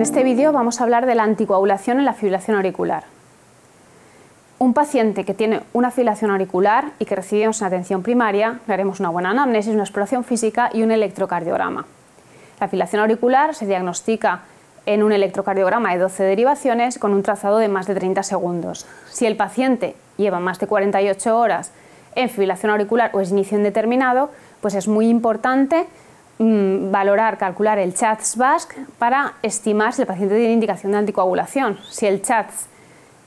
este vídeo vamos a hablar de la anticoagulación en la fibrilación auricular. Un paciente que tiene una fibrilación auricular y que recibimos una atención primaria, le haremos una buena anamnesis, una exploración física y un electrocardiograma. La fibrilación auricular se diagnostica en un electrocardiograma de 12 derivaciones con un trazado de más de 30 segundos. Si el paciente lleva más de 48 horas en fibrilación auricular o es inicio indeterminado, pues es muy importante Mm, valorar, calcular el CHATS-BASC para estimar si el paciente tiene indicación de anticoagulación. Si el CHATS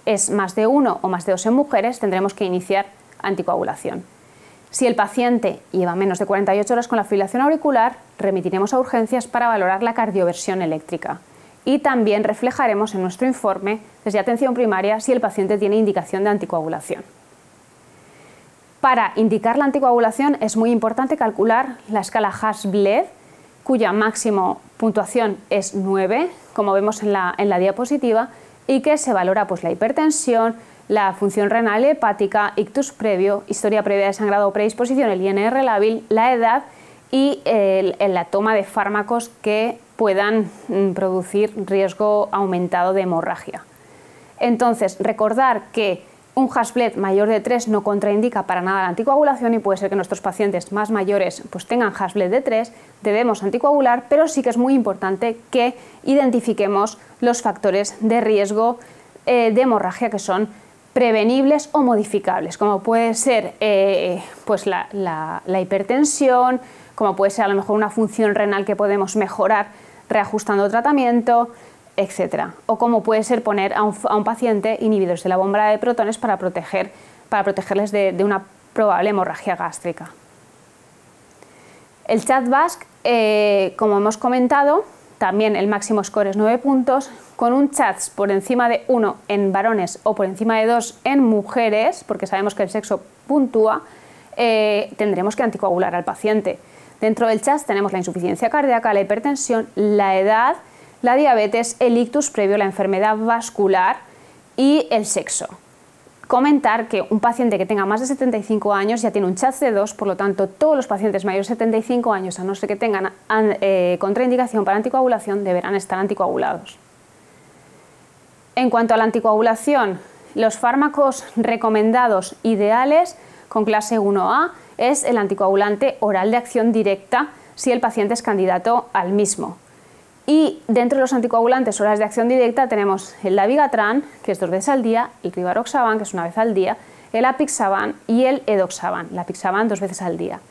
es más de uno o más de dos en mujeres, tendremos que iniciar anticoagulación. Si el paciente lleva menos de 48 horas con la fibrilación auricular, remitiremos a urgencias para valorar la cardioversión eléctrica. Y también reflejaremos en nuestro informe, desde atención primaria, si el paciente tiene indicación de anticoagulación. Para indicar la anticoagulación es muy importante calcular la escala Hash-Bled, cuya máximo puntuación es 9, como vemos en la, diapositiva, y que se valora pues, la hipertensión, la función renal hepática, ictus previo, historia previa de sangrado o predisposición, el INR lábil, la edad y la toma de fármacos que puedan mm, producir riesgo aumentado de hemorragia. Entonces, recordar que un Hashbled mayor de 3 no contraindica para nada la anticoagulación y puede ser que nuestros pacientes más mayores pues tengan Hashbled de 3, debemos anticoagular, pero sí que es muy importante que identifiquemos los factores de riesgo eh, de hemorragia que son prevenibles o modificables, como puede ser eh, pues la, la hipertensión, como puede ser a lo mejor una función renal que podemos mejorar reajustando tratamiento, etc. O como puede ser poner a un, paciente inhibidores de la bomba de protones para, proteger, para protegerles de, una probable hemorragia gástrica. El chat BASC, eh, como hemos comentado, también el máximo score es 9 puntos, con un chat por encima de 1 en varones o por encima de 2 en mujeres, porque sabemos que el sexo puntúa, eh, tendremos que anticoagular al paciente. Dentro del chat tenemos la insuficiencia cardíaca, la hipertensión, la edad, la diabetes, el ictus previo, a la enfermedad vascular y el sexo. Comentar que un paciente que tenga más de 75 años ya tiene un chat de 2, por lo tanto todos los pacientes mayores de 75 años, a no ser que tengan eh, contraindicación para anticoagulación, deberán estar anticoagulados. En cuanto a la anticoagulación, los fármacos recomendados ideales con clase 1A es el anticoagulante oral de acción directa si el paciente es candidato al mismo. Y dentro de los anticoagulantes horas de acción directa tenemos el Davigatran, que es dos veces al día, el Rivaroxaban, que es una vez al día, el Apixaban y el Edoxaban, el Apixaban dos veces al día.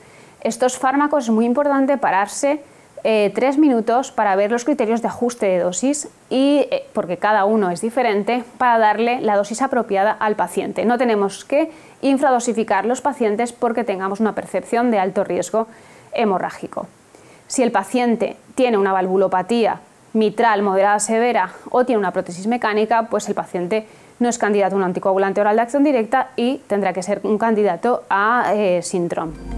Estos fármacos es muy importante pararse eh, tres minutos para ver los criterios de ajuste de dosis y eh, porque cada uno es diferente para darle la dosis apropiada al paciente. No tenemos que infradosificar los pacientes porque tengamos una percepción de alto riesgo hemorrágico. Si el paciente tiene una valvulopatía mitral moderada severa o tiene una prótesis mecánica, pues el paciente no es candidato a un anticoagulante oral de acción directa y tendrá que ser un candidato a eh, síndrome.